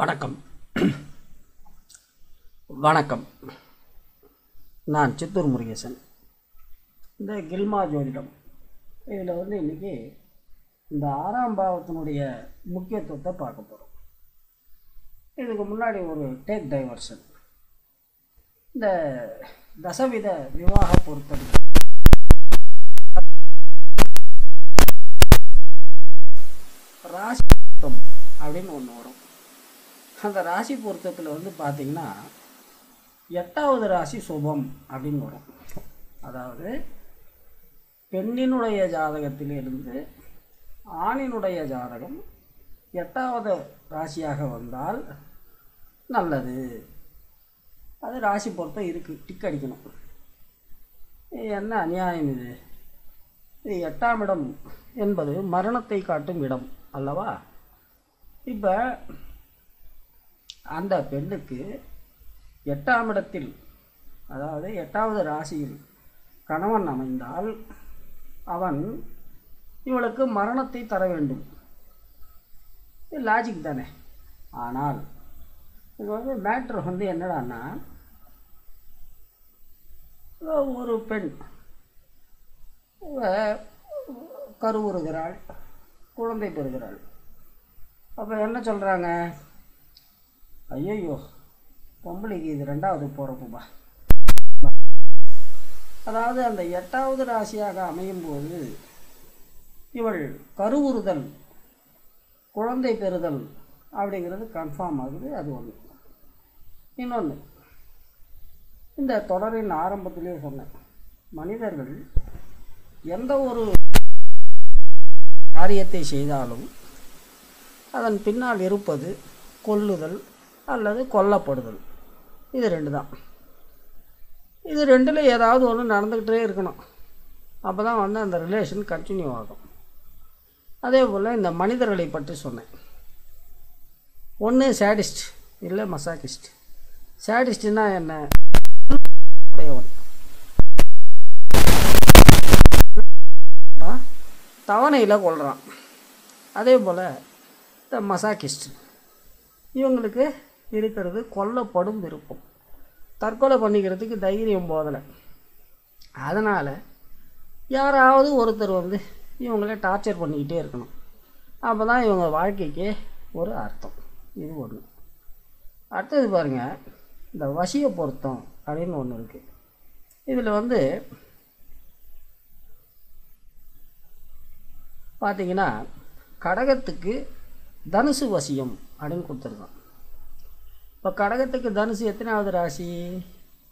வணக்கம். வணக்கம். நான் சித்தூர் முருகேசன். இந்த கில்மா ஜோதிடம். இதில் வந்து இன்றைக்கி இந்த ஆறாம் பாவத்தினுடைய முக்கியத்துவத்தை பார்க்க போகிறோம் இதுக்கு முன்னாடி ஒரு டேக் டைவர்ஷன். இந்த தசவித விவாக பொருத்தம் ராசி அப்படின்னு ஒன்று வரும். அந்த ராசி பொருத்தத்தில் வந்து பார்த்திங்கன்னா எட்டாவது ராசி சுபம் அப்படின்னு வரும். அதாவது பெண்ணினுடைய ஜாதகத்திலிருந்து ஆணினுடைய ஜாதகம் எட்டாவது ராசியாக வந்தால் நல்லது. அது ராசி பொருத்தம் இருக்குது டிக் அடிக்கணும். என்ன அநியாயம் இது? இது எட்டாம் இடம் என்பது மரணத்தை காட்டும் இடம் அல்லவா? இப்போ அந்த பெண்ணுக்கு எட்டாம் இடத்தில் அதாவது எட்டாவது ராசியில் கணவன் அமைந்தால் அவன் இவளுக்கு மரணத்தை தர வேண்டும். இது லாஜிக் தானே. ஆனால் இது வந்து மேட்ரு வந்து என்னடான்னா ஒரு பெண் கருவுறுகிறாள் குழந்தை பெறுகிறாள். அப்போ என்ன சொல்கிறாங்க ஐயையோ பொம்பளைக்கு இது ரெண்டாவது பிறப்புப்பா. அதாவது அந்த எட்டாவது ராசியாக அமையும் போது இவள் கருவுறுதல் குழந்தை பெறுதல் அப்படிங்கிறது கன்ஃபார்ம் ஆகுது அது ஒன்று இன்னொன்று இந்த தொடரின் ஆரம்பத்திலே சொன்னேன் மனிதர்கள் எந்த ஒரு காரியத்தை செய்தாலும் அதன் பின்னால் இருப்பது கொல்லுதல் அல்லது கொல்லப்படுதல். இது ரெண்டு தான் இது ரெண்டில் ஏதாவது ஒன்று நடந்துக்கிட்டே இருக்கணும். அப்போ தான் வந்து அந்த ரிலேஷன் கண்டினியூ ஆகும். அதே போல் இந்த மனிதர்களை பற்றி சொன்னேன். ஒன்று சேடிஸ்ட் இல்லை மசாக்கிஸ்ட் சேடிஸ்ட்னா என்ன? உடையவன் தவணையில் கொள்கிறான் அதே போல் இந்த மசாக்கிஸ்ட் இவங்களுக்கு இருக்கிறது கொல்லப்படும் விருப்பம். தற்கொலை பண்ணிக்கிறதுக்கு தைரியம் போதலை. அதனால் யாராவது ஒருத்தர் வந்து இவங்கள டார்ச்சர் பண்ணிக்கிட்டே இருக்கணும். அப்போ தான் இவங்க வாழ்க்கைக்கு ஒரு அர்த்தம். இது ஒன்று அடுத்தது பாருங்கள் இந்த வசிய பொருத்தம் அப்படின்னு ஒன்று இருக்குது இதில் வந்து பார்த்திங்கன்னா கடகத்துக்கு தனுசு வசியம் அப்படின்னு கொடுத்துருக்கோம் இப்போ கடகத்துக்கு தனுசு எத்தனாவது ராசி?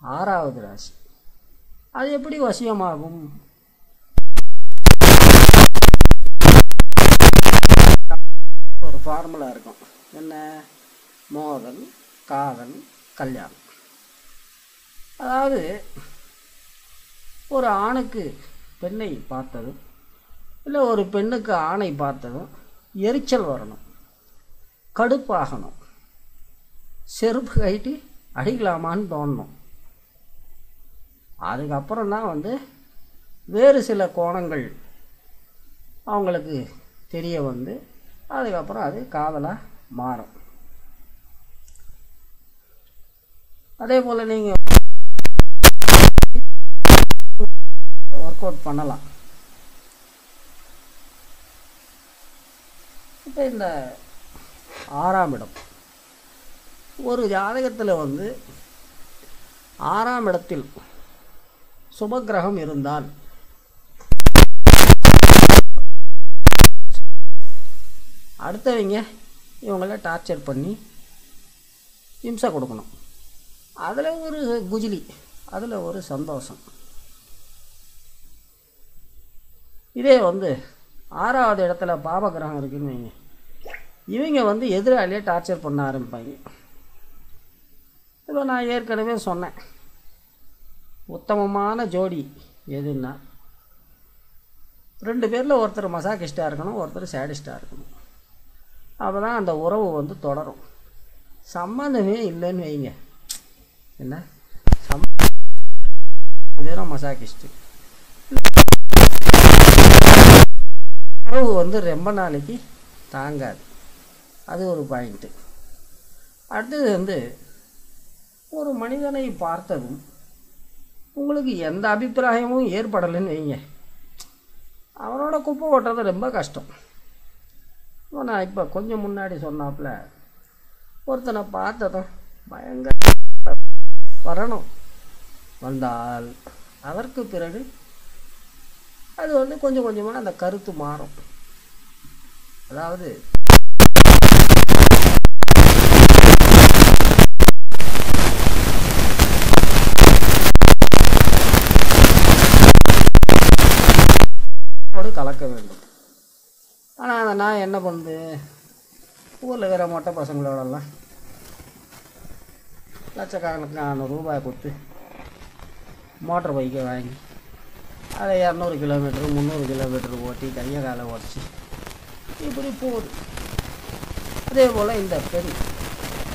ஆறாவது ராசி. அது எப்படி வசியமாகும்? ஒரு ஃபார்முலா இருக்கும். என்ன? மோதல் காதல் கல்யாணம். அதாவது ஒரு ஆணுக்கு பெண்ணை பார்த்ததும் இல்லை ஒரு பெண்ணுக்கு ஆணை பார்த்ததும் எரிச்சல் வரணும். கடுப்பாகணும். செருப்பு கைட்டி அடிக்கலாமான்னு தோணும். அதுக்கப்புறம் தான் வந்து வேறு சில கோணங்கள் அவங்களுக்கு தெரிய வந்து அதுக்கப்புறம் அது காதலாக மாறும். அதே போல் நீங்கள் ஒர்க் அவுட் பண்ணலாம். இப்போ இந்த ஆறாம் இடம். ஒரு ஜாதகத்தில் வந்து ஆறாம் இடத்தில் சுபகிரகம் இருந்தால் அடுத்தவங்க இவங்கள டார்ச்சர் பண்ணி இம்சை கொடுக்கணும். அதில் ஒரு குஜிலி அதில் ஒரு சந்தோஷம். இதே வந்து ஆறாவது இடத்துல பாபகிரகம் இருக்குன்னு வைங்க. இவங்க வந்து எதிராளியே டார்ச்சர் பண்ண ஆரம்பிப்பாங்க. இப்போ நான் ஏற்கனவே சொன்னேன். உத்தமமான ஜோடி எதுன்னா ரெண்டு பேரில் ஒருத்தர் மசாகிஸ்டாக இருக்கணும் ஒருத்தர் சேடிஸ்டாக இருக்கணும். அப்போ தான் அந்த உறவு வந்து தொடரும். சம்மந்தமே இல்லைன்னு வைங்க. என்ன? சம் வெறும் மசாக்கிஸ்ட்டு உறவு வந்து ரொம்ப நாளைக்கு தாங்காது. அது ஒரு பாயிண்ட்டு அடுத்தது வந்து ஒரு மனிதனை பார்த்ததும் உங்களுக்கு எந்த அபிப்பிராயமும் ஏற்படலைன்னு வைங்க. அவனோட குப்பை ஓட்டுறது ரொம்ப கஷ்டம். நான் இப்போ கொஞ்சம் முன்னாடி சொன்னாப்புல ஒருத்தனை பார்த்ததும் பயங்கர வரணும். வந்தால் அதற்கு பிறகு அது வந்து கொஞ்சம் கொஞ்சமாக அந்த கருத்து மாறும். அதாவது கலக்க வேண்டும் ஆனால் அந்த நான் என்ன பண்ணுது ஊரில் இருக்கிற மொட்டை பசங்களோடலாம் லட்சக்கணக்கான ரூபாய் கொடுத்து மோட்டர் பைக்கை வாங்கி அதை இரநூறு கிலோமீட்டர் முந்நூறு கிலோமீட்டர் ஓட்டி கையை காலை ஓடிச்சு இப்படி போகுது. அதே போல் இந்த பெண்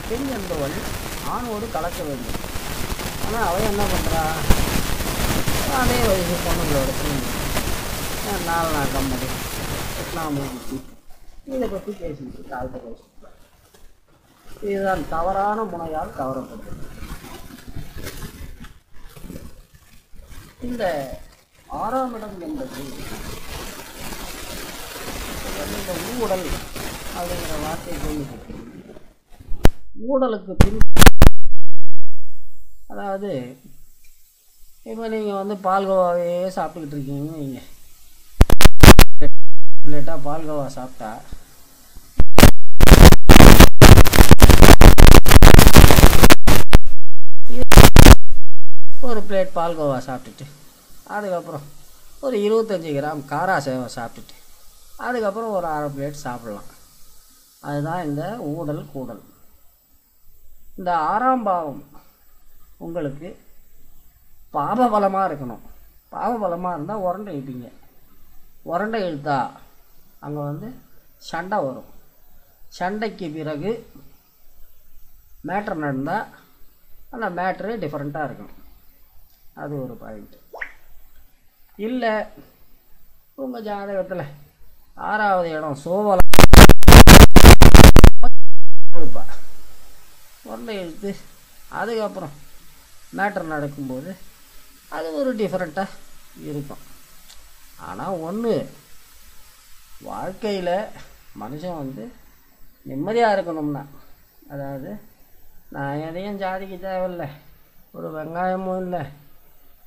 பெண் என்பவள் ஆணோடு கலக்க வேண்டும். ஆனால் அவன் என்ன பண்ணுறா அதே வயசு பொண்ணுங்களோட நாலு நாள் கம்பெனி நான் முடிச்சு இதை பற்றி பேசிக்கிட்டு காலத்தை பேசிட்டு இதுதான் தவறான முனையால் கவரப்படுது இந்த ஆறாம் இடம் என்பது இந்த ஊடல் அப்படிங்கிற வார்த்தையை கேள்விப்பட்டிருக்கீங்க ஊடலுக்கு பின் அதாவது இப்போ நீங்கள் வந்து பால்கோவாவே சாப்பிட்டுக்கிட்டு இருக்கீங்கன்னு நீங்கள் பிளேட்டாக பால்கோவா சாப்பிட்டா. ஒரு பிளேட் பால்கோவா சாப்பிட்டுட்டு அதுக்கப்புறம் ஒரு இருபத்தஞ்சி கிராம் காரா சேவை சாப்பிட்டுட்டு அதுக்கப்புறம் ஒரு அரை பிளேட் சாப்பிட்லாம். அதுதான் இந்த ஊடல் கூடல். இந்த ஆறாம் பாவம் உங்களுக்கு பாபபலமாக இருக்கணும். பாபபலமாக இருந்தால் உரண்டை இழுப்பீங்க உரண்டை இழுத்தா அங்கே வந்து சண்டை வரும். சண்டைக்கு பிறகு மேட்ரு நடந்தால் அந்த மேட்ரு டிஃப்ரெண்ட்டாக இருக்கும். அது ஒரு பாயிண்ட் இல்லை உங்கள் ஜாதகத்தில் ஆறாவது இடம் சோவலம் இழுப்பா உருண்டை இழுத்து அதுக்கப்புறம் மேட்ரு நடக்கும்போது அது ஒரு டிஃப்ரெண்ட்டாக இருக்கும். ஆனால் ஒன்று வாழ்க்கையில் மனுஷன் வந்து நிம்மதியாக இருக்கணும்னா அதாவது நான் எதையும் ஜாதிக்கு தேவையில்லை ஒரு வெங்காயமும் இல்லை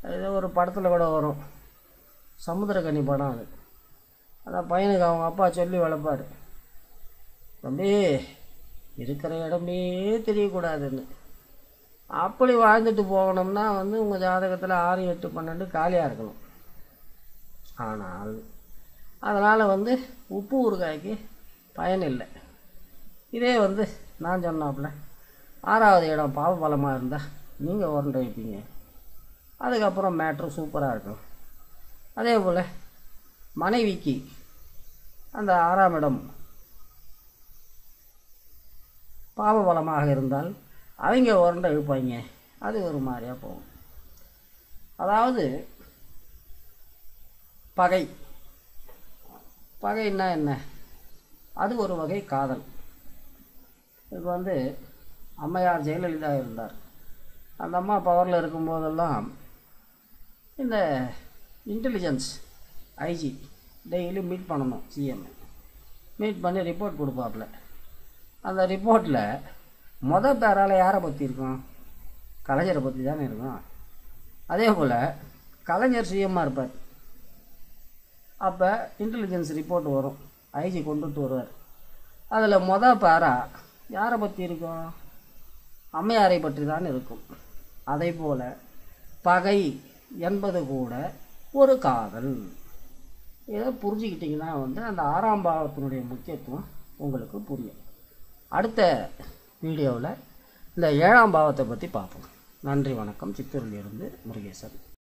ஏதோ ஒரு படத்தில் கூட வரும். சமுத்திரக்கனி படம் அது. அதான் பையனுக்கு அவங்க அப்பா சொல்லி வளர்ப்பார். தம்பி இருக்கிற இடமே தெரியக்கூடாதுன்னு. அப்படி வாழ்ந்துட்டு போகணும்னா வந்து உங்கள் ஜாதகத்தில் ஆறு எட்டு பன்னெண்டு காலியாக இருக்கணும். ஆனால் அதனால் வந்து உப்பு ஊறுகாய்க்கு பயன் இல்லை. இதே வந்து நான் சொன்னாப்புல ஆறாவது இடம் பாவ பலமாக இருந்தால் நீங்கள் உரண்டை வைப்பீங்க. அதுக்கப்புறம் மேட்ரு சூப்பராக இருக்கும். அதே போல் மனைவிக்கு அந்த ஆறாம் இடம் பாவ பலமாக இருந்தால் அவங்க உரண்டை இழுப்பாங்க அது ஒரு மாதிரியாக போகும். அதாவது பகை. பகைன்னா என்ன? அது ஒரு வகை காதல். இப்போ வந்து அம்மையார் ஜெயலலிதா இருந்தார். அந்த அம்மா பவரில் இருக்கும்போதெல்லாம் இந்த இன்டெலிஜென்ஸ் ஐஜி டெய்லி மீட் பண்ணணும் சிஎம் மீட் பண்ணி ரிப்போர்ட் கொடுப்பாப்புல அந்த ரிப்போர்ட்டில் மொத பேரால் யாரை பற்றி இருக்கும்? கலைஞரை பற்றி தானே இருக்கும். அதே போல் கலைஞர் சிஎம்மாக இருப்பார். அப்போ இன்டெலிஜென்ஸ் ரிப்போர்ட் வரும். ஐஜி கொண்டுட்டு வருவார். அதில் மொதல் பேரா யாரை பற்றி இருக்கும்? அம்மையாரை பற்றி தான் இருக்கும். அதே போல் பகை என்பது கூட ஒரு காதல். இதை புரிஞ்சுக்கிட்டிங்கன்னா வந்து அந்த ஆறாம் பாவத்தினுடைய முக்கியத்துவம் உங்களுக்கு புரியும். அடுத்த வீடியோவில் இந்த ஏழாம் பாவத்தை பற்றி பார்ப்போம். நன்றி வணக்கம். சித்தூரிலிருந்து முருகேசன்.